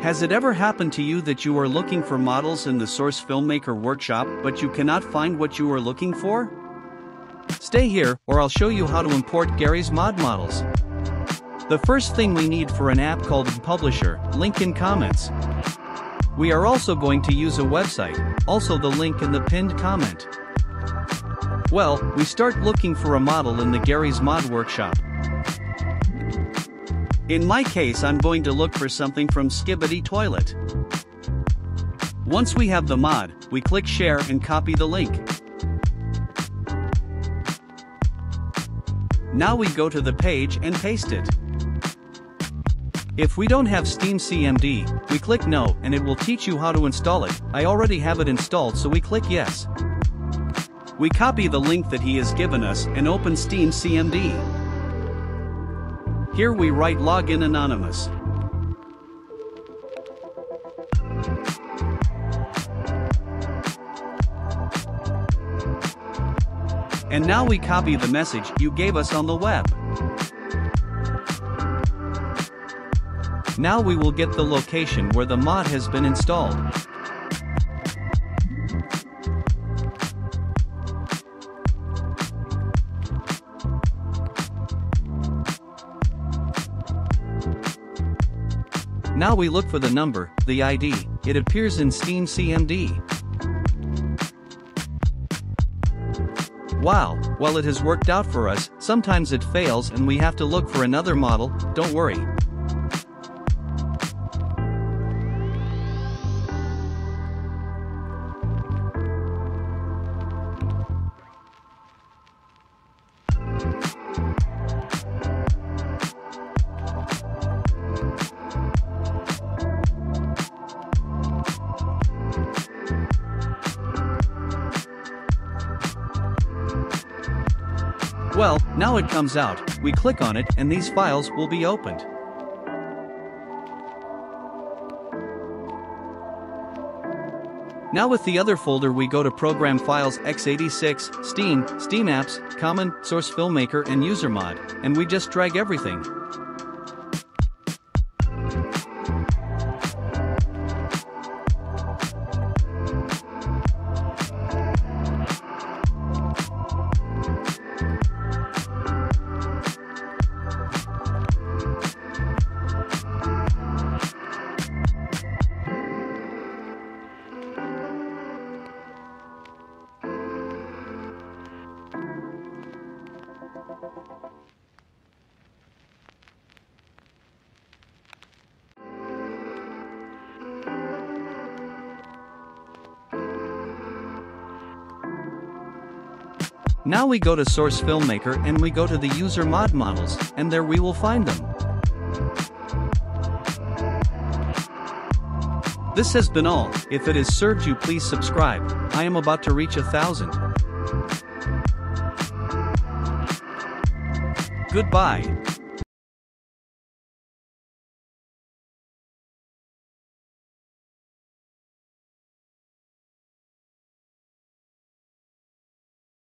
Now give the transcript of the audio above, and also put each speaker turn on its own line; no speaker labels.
Has it ever happened to you that you are looking for models in the Source Filmmaker workshop but you cannot find what you are looking for? Stay here, or I'll show you how to import Garry's mod models. The first thing we need for an app called Publisher, link in comments. We are also going to use a website, also the link in the pinned comment. Well, we start looking for a model in the Garry's Mod Workshop. In my case I'm going to look for something from Skibidi Toilet. Once we have the mod, we click share and copy the link. Now we go to the page and paste it. If we don't have Steam CMD, we click no and it will teach you how to install it, I already have it installed so we click yes. We copy the link that he has given us and open Steam CMD. Here we write login anonymous. And now we copy the message you gave us on the web. Now we will get the location where the mod has been installed. Now we look for the number, the ID, it appears in Steam CMD. Wow, well it has worked out for us, sometimes it fails and we have to look for another model, don't worry. Well, now it comes out, we click on it and these files will be opened. Now with the other folder we go to Program Files x86, Steam, Steam Apps, Common, Source Filmmaker and UserMod, and we just drag everything. Now we go to Source Filmmaker and we go to the user mod models, and there we will find them. This has been all, if it has served you please subscribe, I am about to reach a thousand. Goodbye.